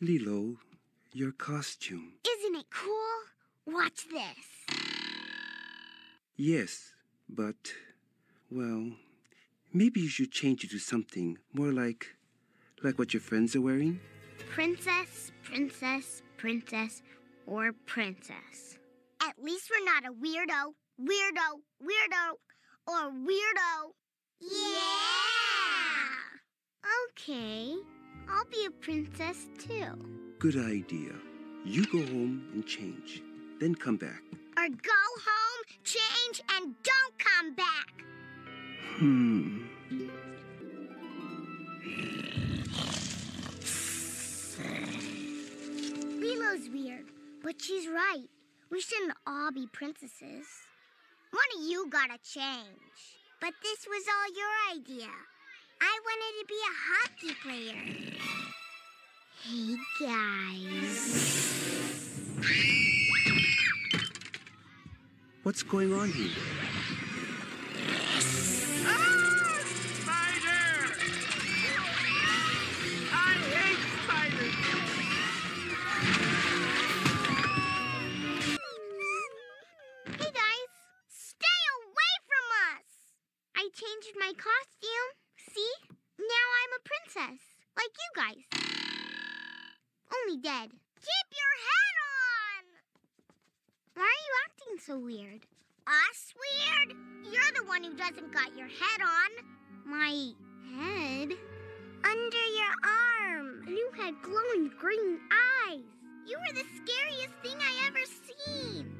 Lilo, your costume. Isn't it cool? Watch this. Yes, but, well, maybe you should change it to something more like, like what your friends are wearing. Princess, princess, princess, or princess. At least we're not a weirdo, weirdo, weirdo, or weirdo. Yeah! Okay, I'll be a princess too. Good idea. You go home and change, then come back. Or go home, change, and don't come back. Hmm. Lilo's weird, but she's right. We shouldn't all be princesses. One of you gotta change. But this was all your idea. I wanted to be a hockey player. Hey, guys. What's going on here? Spider! I hate spiders! Hey, guys. Stay away from us. I changed my costume. See? Now I'm a princess. Like you guys. Only dead. Keep your head on! Why are you acting so weird? Us weird? You're the one who doesn't got your head on. My head? Under your arm. And you had glowing green eyes. You were the scariest thing I ever seen.